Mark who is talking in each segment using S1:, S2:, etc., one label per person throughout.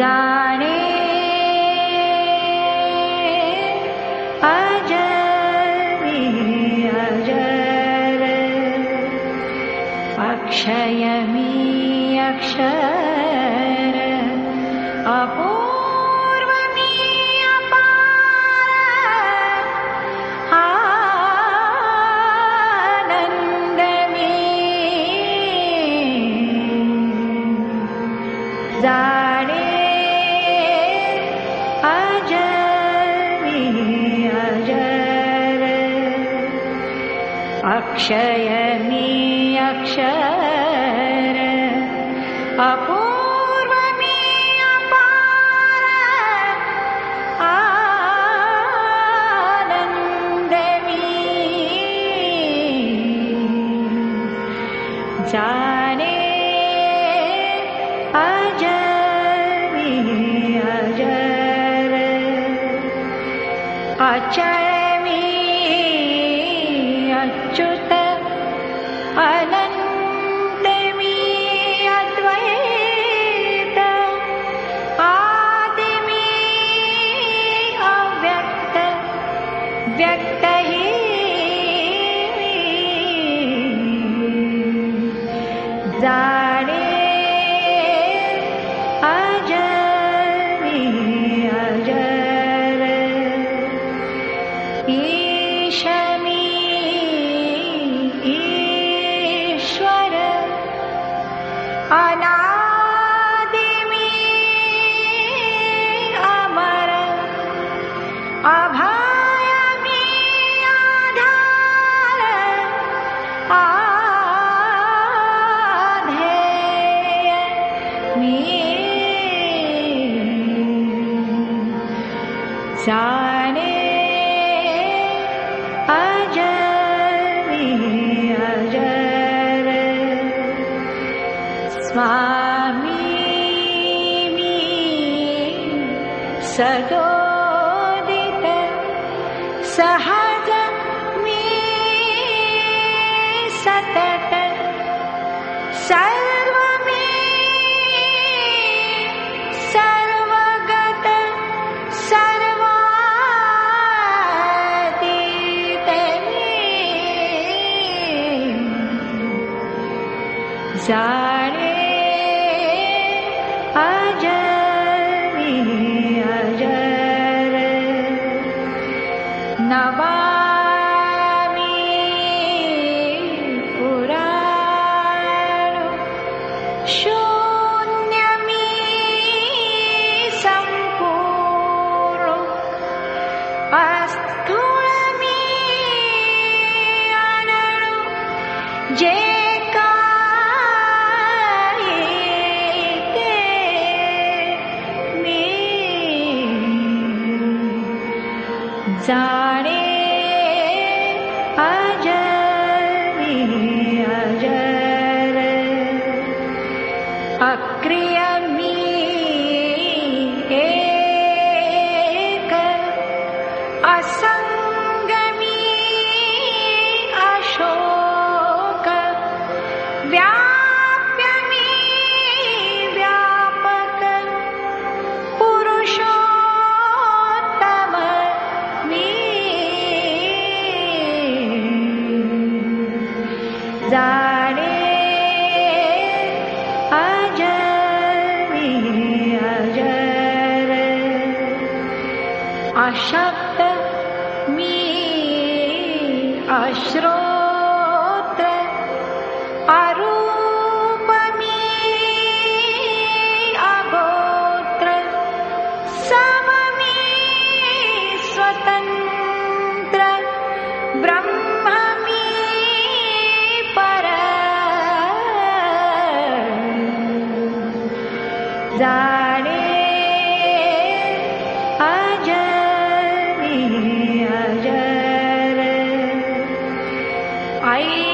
S1: जाने। अजरि अजर। अक्षयमी अक्षर अक्षयमी अक्षर अपूर्वमी अपार आनन्दमी। जाने अजरि अजर। अचरमी स्वामी सदोदित सहज मी सतत सर्वमी सर्वगत सर्वातीतमी जाने जाने अजरि अजर अक्रियमी जाने अजरि अजर अशक्त मी अश्रोत्र जाने अजरि अजर ऐसे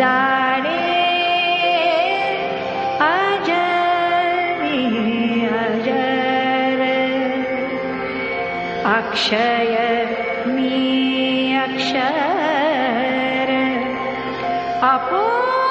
S1: डे अज अजर। अक्षय मी अक्षर। अपो